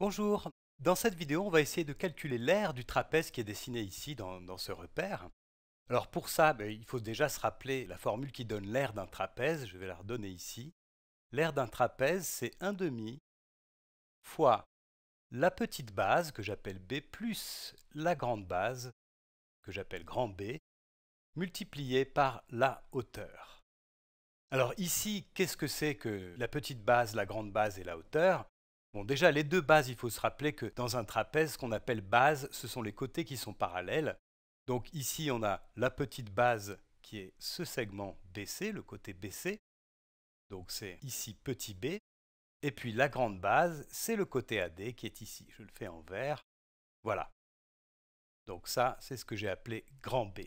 Bonjour, dans cette vidéo on va essayer de calculer l'aire du trapèze qui est dessiné ici dans, ce repère. Alors pour ça, ben, il faut déjà se rappeler la formule qui donne l'aire d'un trapèze, je vais la redonner ici. L'aire d'un trapèze c'est 1 demi fois la petite base que j'appelle B plus la grande base que j'appelle grand B multiplié par la hauteur. Alors ici, qu'est-ce que c'est que la petite base, la grande base et la hauteur? Bon, déjà, les deux bases, il faut se rappeler que dans un trapèze, ce qu'on appelle base, ce sont les côtés qui sont parallèles. Donc ici, on a la petite base qui est ce segment BC, le côté BC. Donc c'est ici petit b. Et puis la grande base, c'est le côté AD qui est ici. Je le fais en vert. Voilà. Donc ça, c'est ce que j'ai appelé grand B.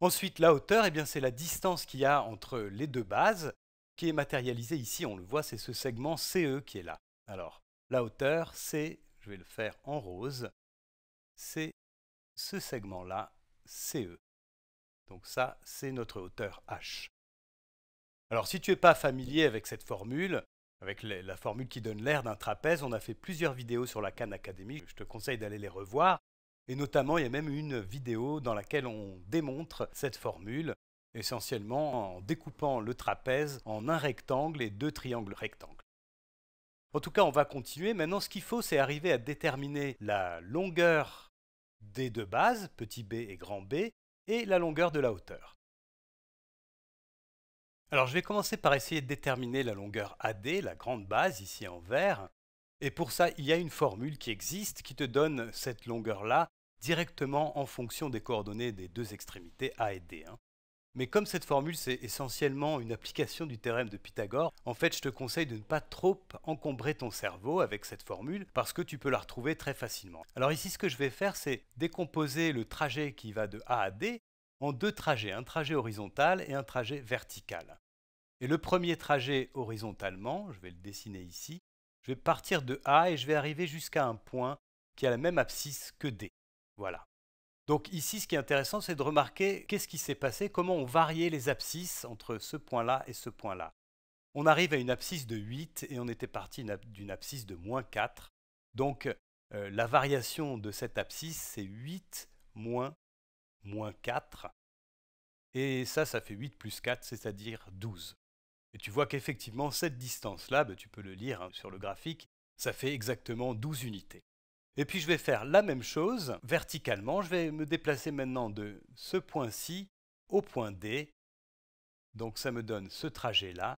Ensuite, la hauteur, eh c'est la distance qu'il y a entre les deux bases, qui est matérialisée ici. On le voit, c'est ce segment CE qui est là. Alors, la hauteur, c'est, je vais le faire en rose, c'est ce segment-là, CE. Donc ça, c'est notre hauteur H. Alors si tu n'es pas familier avec cette formule, avec la formule qui donne l'air d'un trapèze, on a fait plusieurs vidéos sur la Khan Academy, je te conseille d'aller les revoir. Et notamment, il y a même une vidéo dans laquelle on démontre cette formule, essentiellement en découpant le trapèze en un rectangle et deux triangles rectangles. En tout cas, on va continuer. Maintenant, ce qu'il faut, c'est arriver à déterminer la longueur des deux bases, petit b et grand B, et la longueur de la hauteur. Alors, je vais commencer par essayer de déterminer la longueur AD, la grande base, ici en vert. Et pour ça, il y a une formule qui existe qui te donne cette longueur-là directement en fonction des coordonnées des deux extrémités A et D. Hein. Mais comme cette formule, c'est essentiellement une application du théorème de Pythagore, en fait, je te conseille de ne pas trop encombrer ton cerveau avec cette formule, parce que tu peux la retrouver très facilement. Alors ici, ce que je vais faire, c'est décomposer le trajet qui va de A à D en deux trajets, un trajet horizontal et un trajet vertical. Et le premier trajet horizontalement, je vais le dessiner ici, je vais partir de A et je vais arriver jusqu'à un point qui a la même abscisse que D. Voilà. Donc ici, ce qui est intéressant, c'est de remarquer qu'est-ce qui s'est passé, comment on variait les abscisses entre ce point-là et ce point-là. On arrive à une abscisse de 8 et on était parti d'une abscisse de moins 4. Donc euh, la variation de cette abscisse, c'est 8 moins moins 4. Et ça, ça fait 8 plus 4, c'est-à-dire 12. Et tu vois qu'effectivement, cette distance-là, ben, tu peux le lire hein, sur le graphique, ça fait exactement 12 unités. Et puis je vais faire la même chose verticalement. Je vais me déplacer maintenant de ce point-ci au point D. Donc ça me donne ce trajet-là.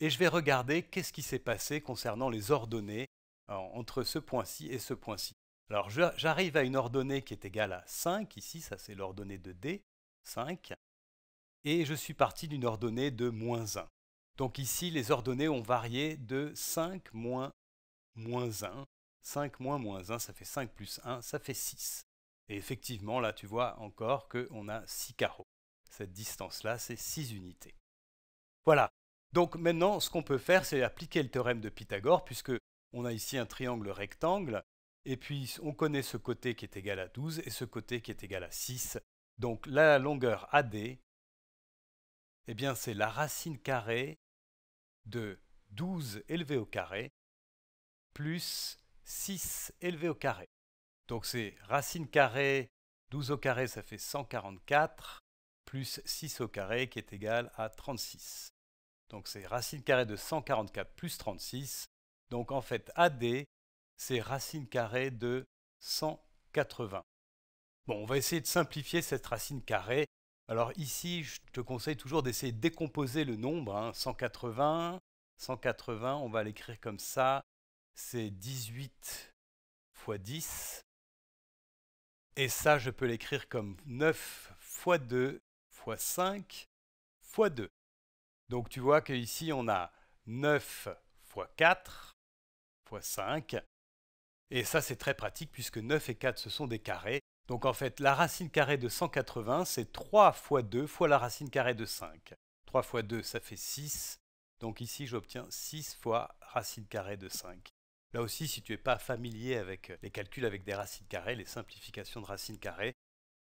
Et je vais regarder qu'est-ce qui s'est passé concernant les ordonnées entre ce point-ci et ce point-ci. Alors j'arrive à une ordonnée qui est égale à 5, ici ça c'est l'ordonnée de D, 5, et je suis parti d'une ordonnée de moins 1. Donc ici les ordonnées ont varié de 5 moins moins 1. 5 moins moins 1, ça fait 5 plus 1, ça fait 6. Et effectivement, là, tu vois encore qu'on a 6 carreaux. Cette distance-là, c'est 6 unités. Voilà. Donc maintenant, ce qu'on peut faire, c'est appliquer le théorème de Pythagore, puisque on a ici un triangle rectangle, et puis on connaît ce côté qui est égal à 12 et ce côté qui est égal à 6. Donc la longueur AD, eh bien c'est la racine carrée de 12 élevé au carré plus 6 élevé au carré. Donc c'est racine carrée, 12 au carré, ça fait 144, plus 6 au carré qui est égal à 36. Donc c'est racine carrée de 144 plus 36. Donc en fait AD, c'est racine carrée de 180. Bon, on va essayer de simplifier cette racine carrée. Alors ici, je te conseille toujours d'essayer de décomposer le nombre. 180, hein. 180, on va l'écrire comme ça c'est 18 fois 10. Et ça, je peux l'écrire comme 9 fois 2 fois 5 fois 2. Donc tu vois qu'ici, on a 9 fois 4 fois 5. Et ça, c'est très pratique puisque 9 et 4, ce sont des carrés. Donc en fait, la racine carrée de 180, c'est 3 fois 2 fois la racine carrée de 5. 3 fois 2, ça fait 6. Donc ici, j'obtiens 6 fois racine carrée de 5. Là aussi, si tu n'es pas familier avec les calculs avec des racines carrées, les simplifications de racines carrées,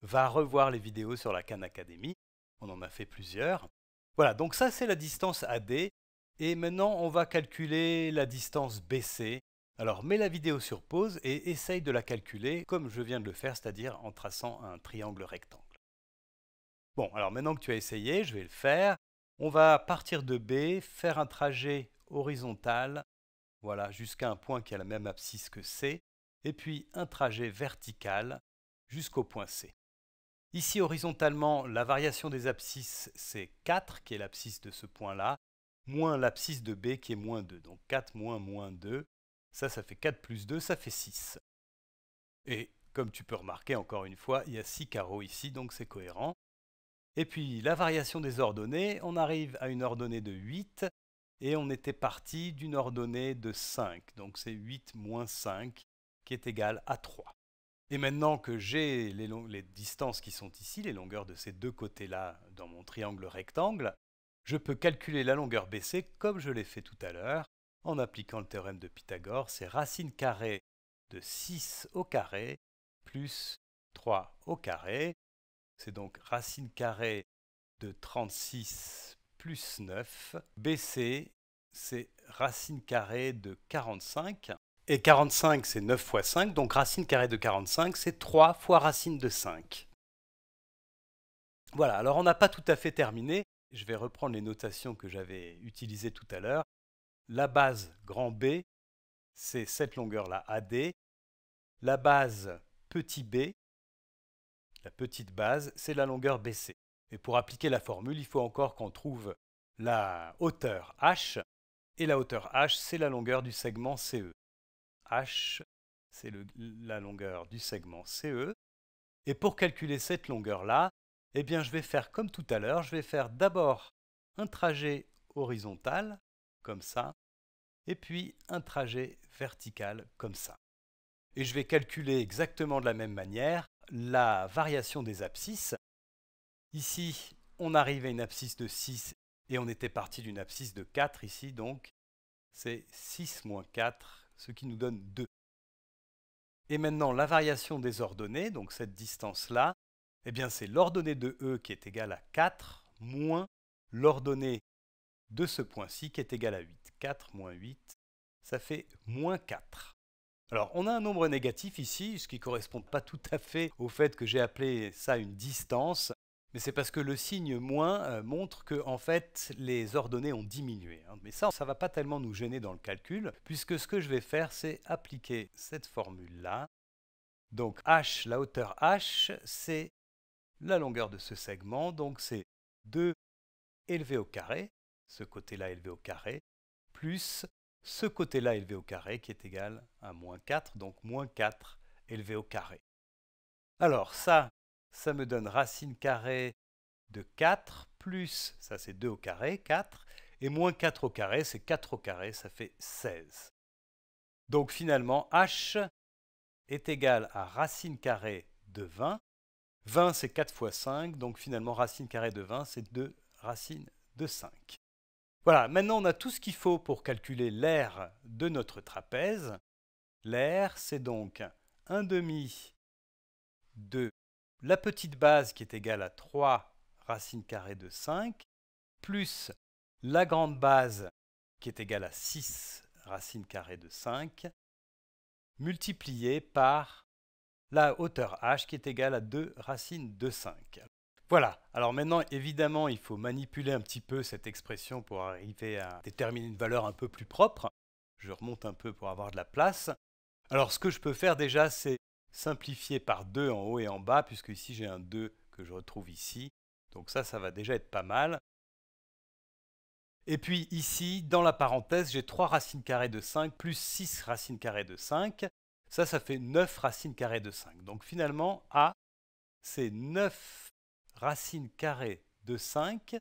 va revoir les vidéos sur la Khan Academy. On en a fait plusieurs. Voilà, donc ça c'est la distance AD. Et maintenant, on va calculer la distance BC. Alors, mets la vidéo sur pause et essaye de la calculer comme je viens de le faire, c'est-à-dire en traçant un triangle rectangle. Bon, alors maintenant que tu as essayé, je vais le faire. On va partir de B, faire un trajet horizontal, voilà, jusqu'à un point qui a la même abscisse que C, et puis un trajet vertical jusqu'au point C. Ici, horizontalement, la variation des abscisses, c'est 4, qui est l'abscisse de ce point-là, moins l'abscisse de B, qui est moins 2. Donc 4 moins moins 2, ça, ça fait 4 plus 2, ça fait 6. Et comme tu peux remarquer, encore une fois, il y a 6 carreaux ici, donc c'est cohérent. Et puis, la variation des ordonnées, on arrive à une ordonnée de 8, et on était parti d'une ordonnée de 5. Donc c'est 8 moins 5, qui est égal à 3. Et maintenant que j'ai les, distances qui sont ici, les longueurs de ces deux côtés-là dans mon triangle rectangle, je peux calculer la longueur BC comme je l'ai fait tout à l'heure en appliquant le théorème de Pythagore. C'est racine carrée de 6 au carré plus 3 au carré. C'est donc racine carrée de 36 plus 9. BC, c'est racine carrée de 45 et 45, c'est 9 fois 5, donc racine carrée de 45, c'est 3 fois racine de 5. Voilà, alors on n'a pas tout à fait terminé. Je vais reprendre les notations que j'avais utilisées tout à l'heure. La base grand B, c'est cette longueur-là, AD. La base petit b, la petite base, c'est la longueur BC. Et pour appliquer la formule, il faut encore qu'on trouve la hauteur h, et la hauteur h, c'est la longueur du segment CE. H, c'est la longueur du segment CE. Et pour calculer cette longueur-là, eh bien, je vais faire comme tout à l'heure, je vais faire d'abord un trajet horizontal, comme ça, et puis un trajet vertical, comme ça. Et je vais calculer exactement de la même manière la variation des abscisses. Ici, on arrive à une abscisse de 6 et on était parti d'une abscisse de 4 ici, donc c'est 6 moins 4 ce qui nous donne 2. Et maintenant, la variation des ordonnées, donc cette distance-là, eh bien c'est l'ordonnée de E qui est égale à 4 moins l'ordonnée de ce point-ci qui est égal à 8. 4 moins 8, ça fait moins 4. Alors on a un nombre négatif ici, ce qui ne correspond pas tout à fait au fait que j'ai appelé ça une distance mais c'est parce que le signe moins euh, montre que en fait les ordonnées ont diminué. Hein. Mais ça, ça ne va pas tellement nous gêner dans le calcul, puisque ce que je vais faire, c'est appliquer cette formule-là. Donc h, la hauteur h, c'est la longueur de ce segment, donc c'est 2 élevé au carré, ce côté-là élevé au carré, plus ce côté-là élevé au carré, qui est égal à moins 4, donc moins 4 élevé au carré. Alors ça, ça me donne racine carrée de 4 plus, ça c'est 2 au carré, 4, et moins 4 au carré, c'est 4 au carré, ça fait 16. Donc finalement, h est égal à racine carrée de 20. 20 c'est 4 fois 5, donc finalement racine carrée de 20 c'est 2 racine de 5. Voilà, maintenant on a tout ce qu'il faut pour calculer l'aire de notre trapèze. L'aire c'est donc 1 demi de la petite base qui est égale à 3 racine carrée de 5, plus la grande base qui est égale à 6 racine carrée de 5, multiplié par la hauteur h qui est égale à 2 racines de 5. Voilà, alors maintenant évidemment il faut manipuler un petit peu cette expression pour arriver à déterminer une valeur un peu plus propre. Je remonte un peu pour avoir de la place. Alors ce que je peux faire déjà c'est simplifié par 2 en haut et en bas, puisque ici j'ai un 2 que je retrouve ici. Donc ça, ça va déjà être pas mal. Et puis ici, dans la parenthèse, j'ai 3 racines carrées de 5 plus 6 racines carrées de 5. Ça, ça fait 9 racines carrées de 5. Donc finalement, A, c'est 9 racines carrées de 5.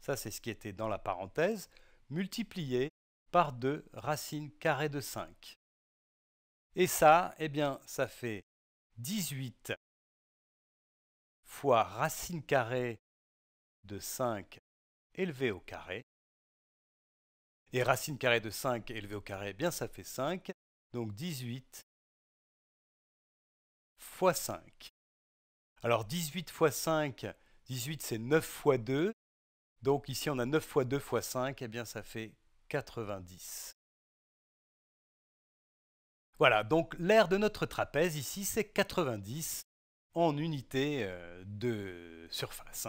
Ça, c'est ce qui était dans la parenthèse, multiplié par 2 racines carrées de 5. Et ça, eh bien, ça fait 18 fois racine carrée de 5 élevé au carré. Et racine carrée de 5 élevé au carré, eh bien ça fait 5. Donc 18 fois 5. Alors 18 fois 5, 18 c'est 9 fois 2. Donc ici on a 9 fois 2 fois 5, et eh bien ça fait 90. Voilà, donc l'aire de notre trapèze ici c'est 90 en unité euh, de surface.